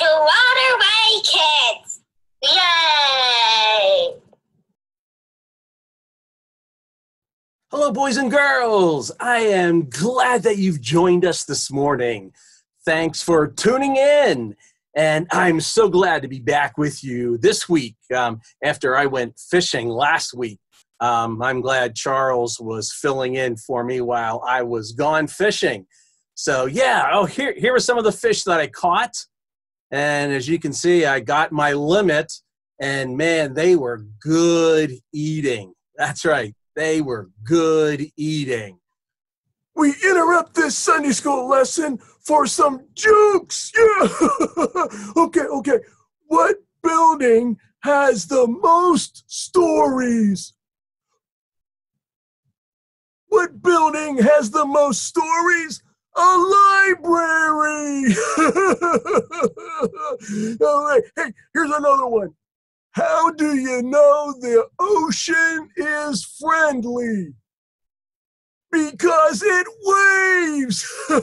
to Waterway Kids! Yay! Hello, boys and girls. I am glad that you've joined us this morning. Thanks for tuning in. And I'm so glad to be back with you this week um, after I went fishing last week. Um, I'm glad Charles was filling in for me while I was gone fishing. So, yeah, oh, here, here are some of the fish that I caught. And as you can see, I got my limit, and man, they were good eating. That's right, they were good eating. We interrupt this Sunday school lesson for some jokes. Yeah. okay, okay. What building has the most stories? What building has the most stories? A library. All right. Hey, here's another one. How do you know the ocean is friendly? Because it waves. yeah,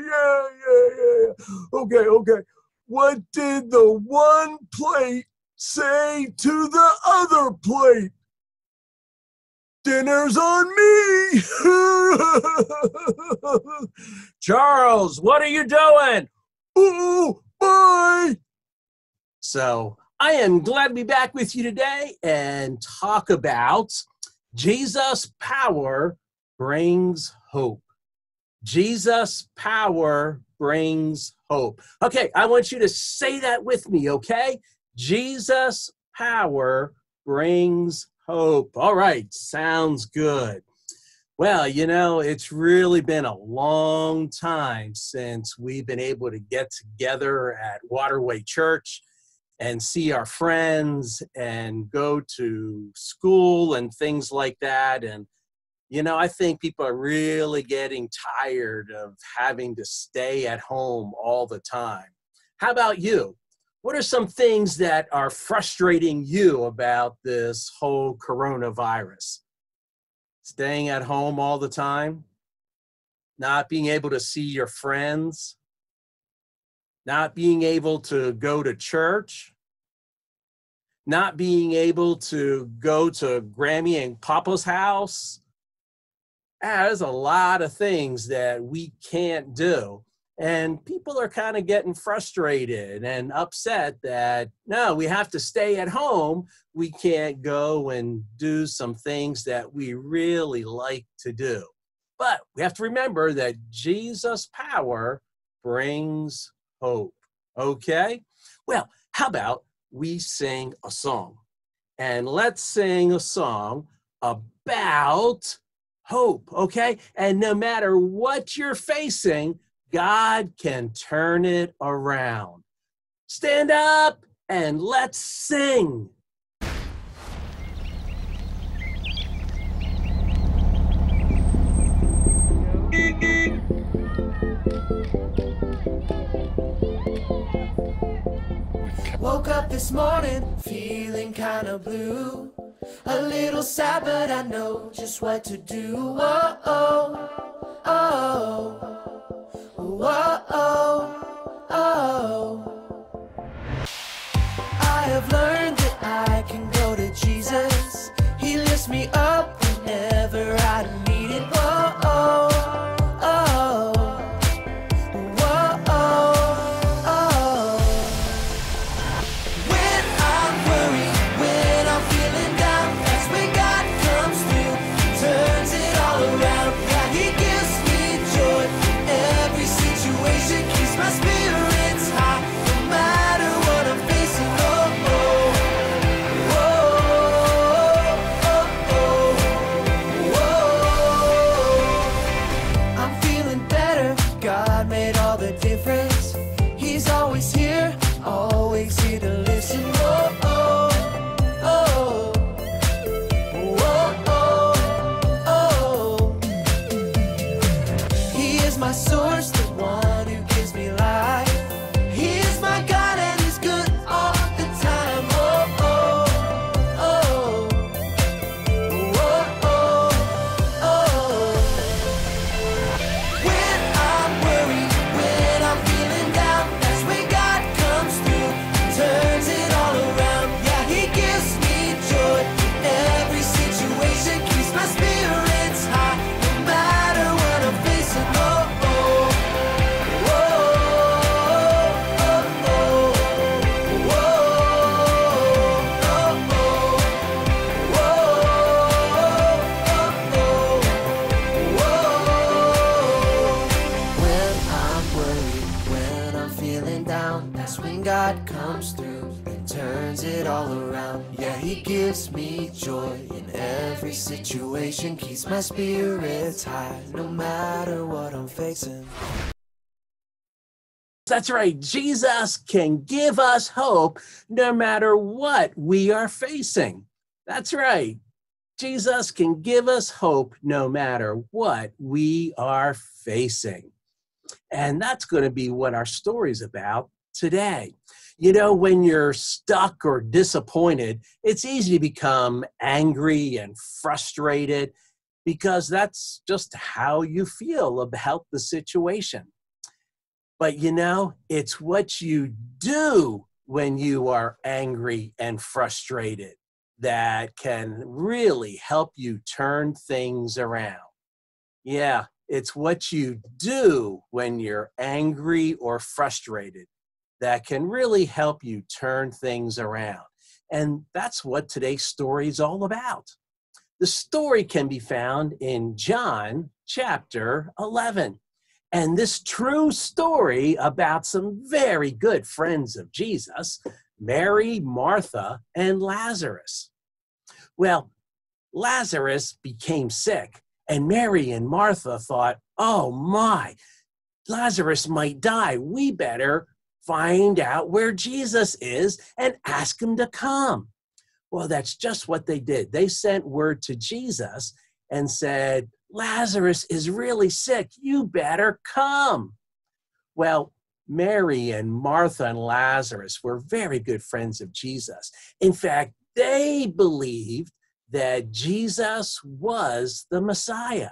yeah, yeah, yeah. Okay, okay. What did the one plate say to the other plate? Dinner's on me. Charles, what are you doing? Ooh, bye. So, I am glad to be back with you today and talk about Jesus' power brings hope. Jesus' power brings hope. Okay, I want you to say that with me, okay? Jesus' power brings hope. All right, sounds good. Well, you know, it's really been a long time since we've been able to get together at Waterway Church and see our friends and go to school and things like that. And, you know, I think people are really getting tired of having to stay at home all the time. How about you? What are some things that are frustrating you about this whole coronavirus? Staying at home all the time? Not being able to see your friends? Not being able to go to church? Not being able to go to Grammy and Papa's house? Ah, there's a lot of things that we can't do and people are kind of getting frustrated and upset that no we have to stay at home. We can't go and do some things that we really like to do. But we have to remember that jesus power brings hope okay? Well how about we sing a song? And let's sing a song about hope okay? And no matter what you're facing God can turn it around. Stand up and let's sing. Woke up this morning feeling kinda blue. A little sad, but I know just what to do. Oh, oh, oh. oh. Whoa, oh, oh. I have learned that I can go to Jesus. He lifts me up whenever I need the difference. He's always here, always here to listen. My spirits high no matter what I'm facing. That's right. Jesus can give us hope no matter what we are facing. That's right. Jesus can give us hope no matter what we are facing. And that's going to be what our story's about today. You know, when you're stuck or disappointed, it's easy to become angry and frustrated because that's just how you feel about the situation. But you know, it's what you do when you are angry and frustrated that can really help you turn things around. Yeah, it's what you do when you're angry or frustrated that can really help you turn things around. And that's what today's story is all about. The story can be found in John chapter 11. And this true story about some very good friends of Jesus, Mary, Martha, and Lazarus. Well, Lazarus became sick, and Mary and Martha thought, oh my, Lazarus might die. We better find out where Jesus is and ask him to come. Well, that's just what they did. They sent word to Jesus and said, Lazarus is really sick. You better come. Well, Mary and Martha and Lazarus were very good friends of Jesus. In fact, they believed that Jesus was the Messiah.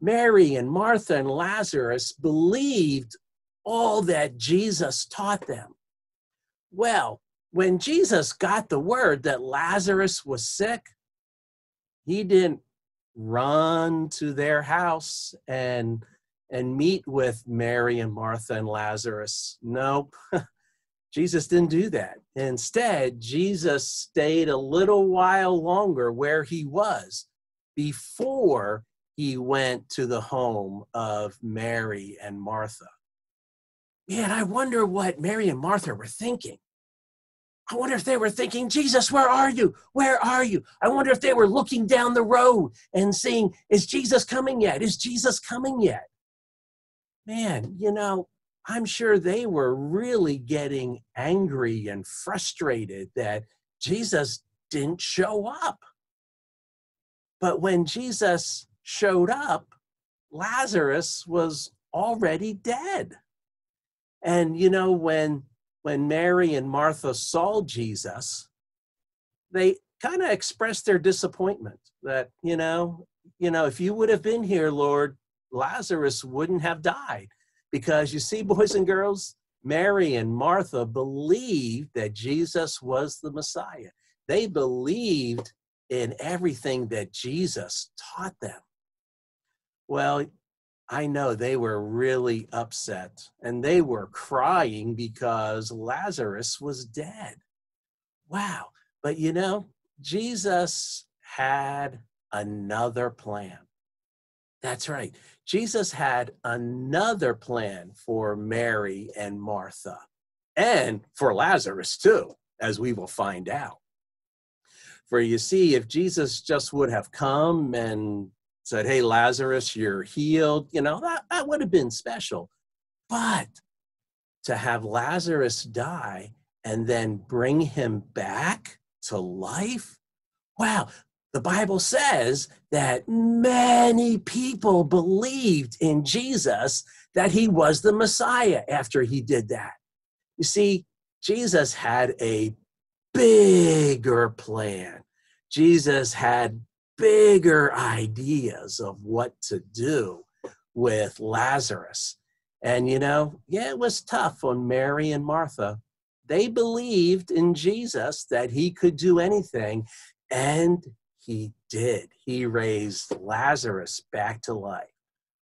Mary and Martha and Lazarus believed all that Jesus taught them. Well, when Jesus got the word that Lazarus was sick, he didn't run to their house and and meet with Mary and Martha and Lazarus. Nope. Jesus didn't do that. Instead, Jesus stayed a little while longer where he was before he went to the home of Mary and Martha. Man, I wonder what Mary and Martha were thinking. I wonder if they were thinking, Jesus, where are you? Where are you? I wonder if they were looking down the road and saying, Is Jesus coming yet? Is Jesus coming yet? Man, you know, I'm sure they were really getting angry and frustrated that Jesus didn't show up. But when Jesus showed up, Lazarus was already dead. And you know, when when Mary and Martha saw Jesus, they kind of expressed their disappointment that, you know, you know, if you would have been here, Lord, Lazarus wouldn't have died. Because you see, boys and girls, Mary and Martha believed that Jesus was the Messiah. They believed in everything that Jesus taught them. Well, I know they were really upset and they were crying because Lazarus was dead. Wow. But you know, Jesus had another plan. That's right. Jesus had another plan for Mary and Martha and for Lazarus too, as we will find out. For you see, if Jesus just would have come and said, Hey, Lazarus, you're healed, you know, that, that would have been special. But to have Lazarus die and then bring him back to life, wow, the Bible says that many people believed in Jesus that he was the Messiah after he did that. You see, Jesus had a bigger plan. Jesus had bigger ideas of what to do with Lazarus. And you know, yeah, it was tough on Mary and Martha. They believed in Jesus that he could do anything, and he did. He raised Lazarus back to life.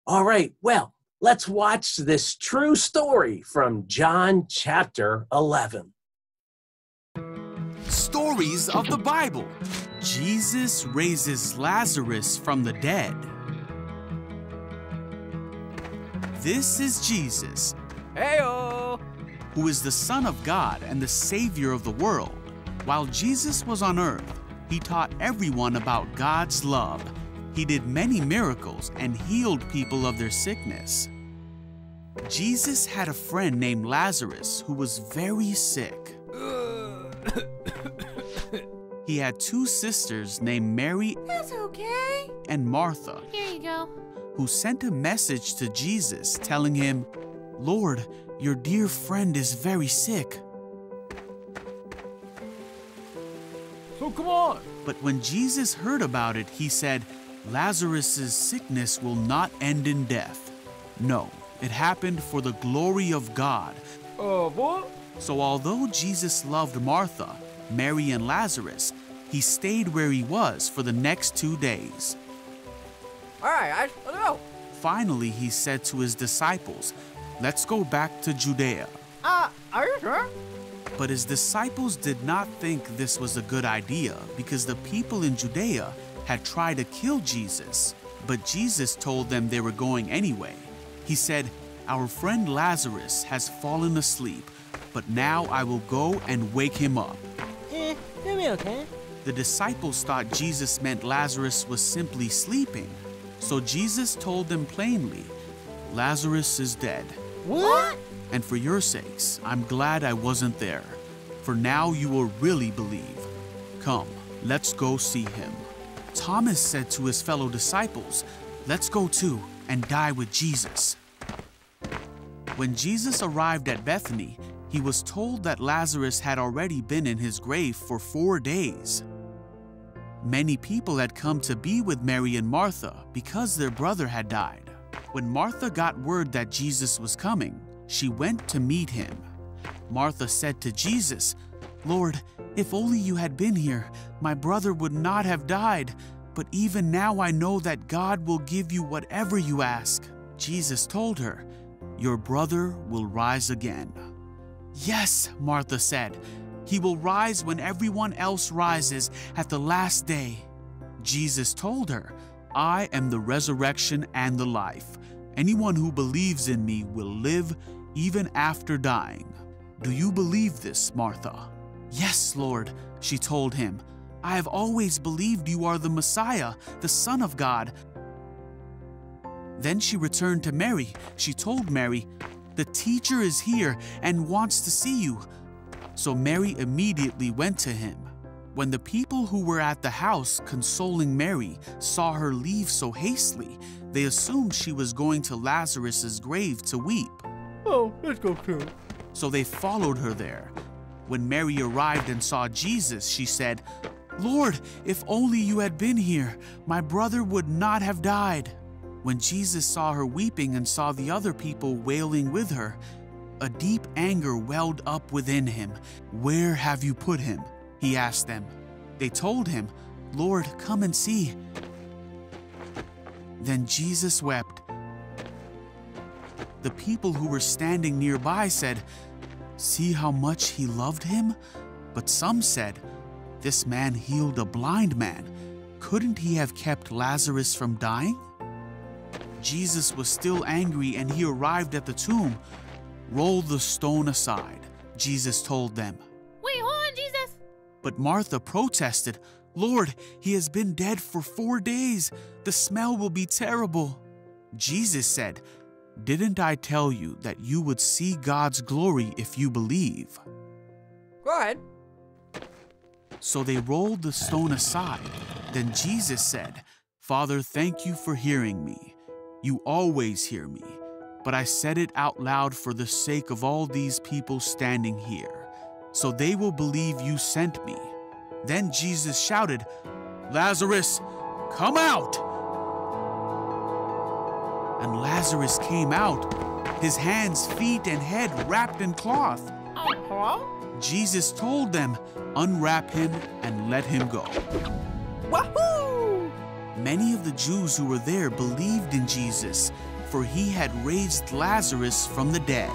All right, well, let's watch this true story from John chapter 11. Stories of the Bible. Jesus raises Lazarus from the dead. This is Jesus. Heyo! who is the Son of God and the Savior of the world. While Jesus was on earth, he taught everyone about God's love. He did many miracles and healed people of their sickness. Jesus had a friend named Lazarus who was very sick. he had two sisters named Mary That's okay. and Martha Here you go. who sent a message to Jesus telling him, Lord, your dear friend is very sick. So come on. But when Jesus heard about it, he said, Lazarus' sickness will not end in death. No, it happened for the glory of God. Uh, what? So although Jesus loved Martha, Mary, and Lazarus, he stayed where he was for the next two days. All right, I, let's go. Finally, he said to his disciples, Let's go back to Judea. Uh, are you sure? But his disciples did not think this was a good idea because the people in Judea had tried to kill Jesus. But Jesus told them they were going anyway. He said, Our friend Lazarus has fallen asleep, but now I will go and wake him up. Eh, it'll be okay. The disciples thought Jesus meant Lazarus was simply sleeping. So Jesus told them plainly, Lazarus is dead. What? And for your sakes, I'm glad I wasn't there. For now you will really believe. Come, let's go see him. Thomas said to his fellow disciples, Let's go too and die with Jesus. When Jesus arrived at Bethany, he was told that Lazarus had already been in his grave for four days. Many people had come to be with Mary and Martha because their brother had died. When Martha got word that Jesus was coming, she went to meet him. Martha said to Jesus, Lord, if only you had been here, my brother would not have died. But even now I know that God will give you whatever you ask. Jesus told her, Your brother will rise again. Yes, Martha said, He will rise when everyone else rises at the last day. Jesus told her, I am the resurrection and the life. Anyone who believes in me will live even after dying. Do you believe this, Martha? Yes, Lord, she told him. I have always believed you are the Messiah, the Son of God. Then she returned to Mary. She told Mary, The teacher is here and wants to see you. So Mary immediately went to him. When the people who were at the house consoling Mary saw her leave so hastily, they assumed she was going to Lazarus's grave to weep. Oh, let's go too. So they followed her there. When Mary arrived and saw Jesus, she said, Lord, if only you had been here, my brother would not have died. When Jesus saw her weeping and saw the other people wailing with her, a deep anger welled up within him. Where have you put him? He asked them. They told him, Lord, come and see. Then Jesus wept. The people who were standing nearby said, See how much he loved him? But some said, This man healed a blind man. Couldn't he have kept Lazarus from dying? Jesus was still angry and he arrived at the tomb. Roll the stone aside, Jesus told them. Wait, hold on, Jesus. But Martha protested, Lord, he has been dead for four days. The smell will be terrible. Jesus said, Didn't I tell you that you would see God's glory if you believe? Go ahead. So they rolled the stone aside. Then Jesus said, Father, thank you for hearing me. You always hear me, but I said it out loud for the sake of all these people standing here, so they will believe you sent me. Then Jesus shouted, Lazarus, come out! And Lazarus came out, his hands, feet, and head wrapped in cloth. Hello? Jesus told them, Unwrap him and let him go. Wahoo! Many of the Jews who were there believed in Jesus, for he had raised Lazarus from the dead.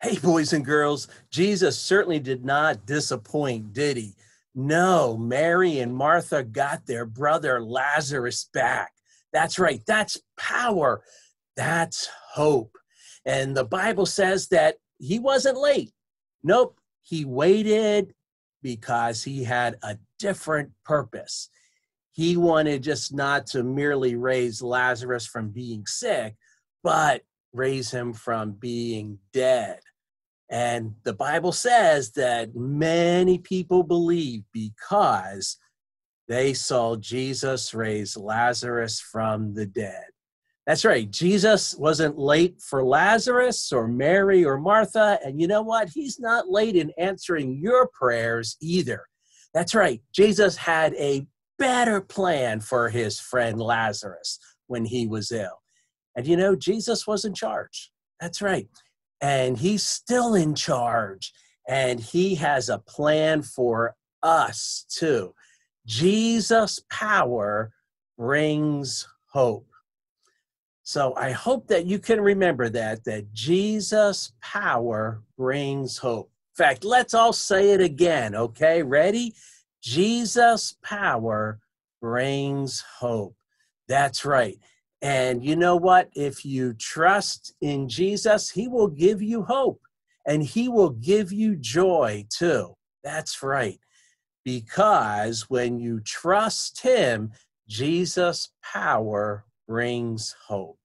Hey, boys and girls, Jesus certainly did not disappoint, did he? No, Mary and Martha got their brother Lazarus back. That's right, that's power. That's hope. And the Bible says that he wasn't late. Nope, he waited because he had a different purpose. He wanted just not to merely raise Lazarus from being sick, but raise him from being dead. And the Bible says that many people believe because they saw Jesus raise Lazarus from the dead. That's right. Jesus wasn't late for Lazarus or Mary or Martha. And you know what? He's not late in answering your prayers either. That's right. Jesus had a better plan for his friend Lazarus when he was ill. And you know, Jesus was in charge. That's right. And he's still in charge. And he has a plan for us too. Jesus' power brings hope. So I hope that you can remember that, that Jesus' power brings hope. In fact, let's all say it again, okay? Ready? Jesus' power brings hope. That's right. And you know what? If you trust in Jesus, He will give you hope and He will give you joy too. That's right. Because when you trust Him, Jesus' power brings hope.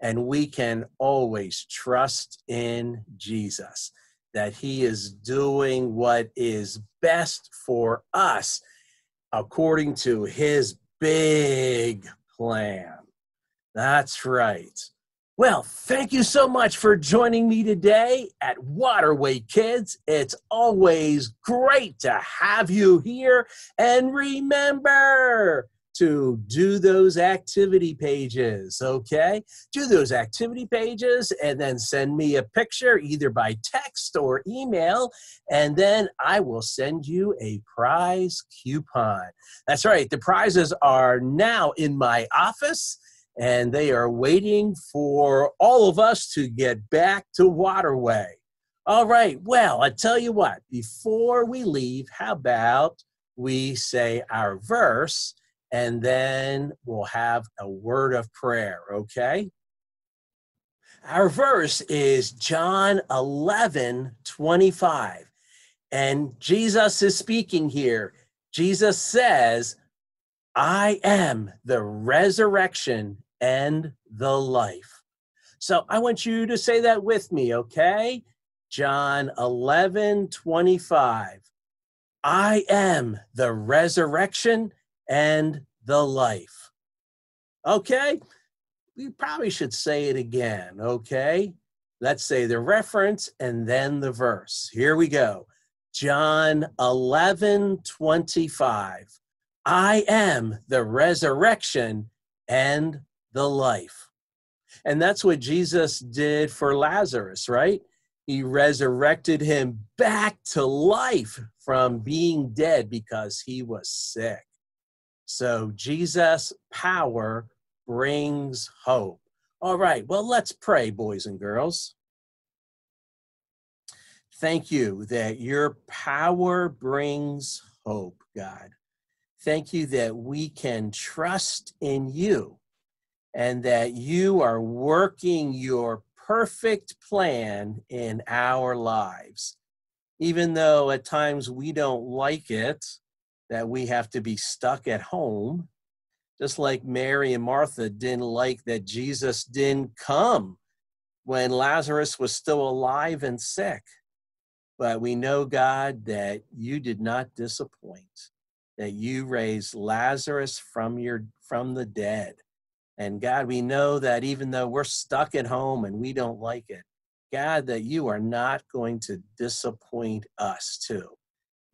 And we can always trust in Jesus that He is doing what is best for us according to His big plan. That's right. Well, thank you so much for joining me today at Waterway Kids. It's always great to have you here. And remember to do those activity pages, okay? Do those activity pages and then send me a picture either by text or email, and then I will send you a prize coupon. That's right, the prizes are now in my office and they are waiting for all of us to get back to Waterway. All right, well, I tell you what, before we leave, how about we say our verse and then we'll have a word of prayer, okay? Our verse is John 11 25. And Jesus is speaking here. Jesus says, I am the resurrection and the life. So I want you to say that with me, okay? John 11 25. I am the resurrection and the life. Okay? We probably should say it again, okay? Let's say the reference and then the verse. Here we go. John 11 25. I am the resurrection and the life. And that's what Jesus did for Lazarus, right? He resurrected him back to life from being dead because he was sick. So Jesus' power brings hope. All right, well, let's pray, boys and girls. Thank you that your power brings hope, God. Thank you that we can trust in you and that you are working your perfect plan in our lives. Even though at times we don't like it, that we have to be stuck at home, just like Mary and Martha didn't like that Jesus didn't come when Lazarus was still alive and sick. But we know, God, that you did not disappoint, that you raised Lazarus from your from the dead and God, we know that even though we're stuck at home and we don't like it, God, that you are not going to disappoint us too.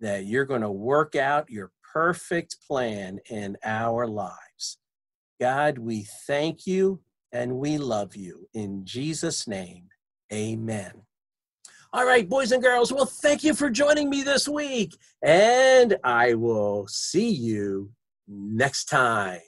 That you're going to work out your perfect plan in our lives. God, we thank you and we love you. In Jesus' name, amen. All right, boys and girls, well, thank you for joining me this week, and I will see you next time.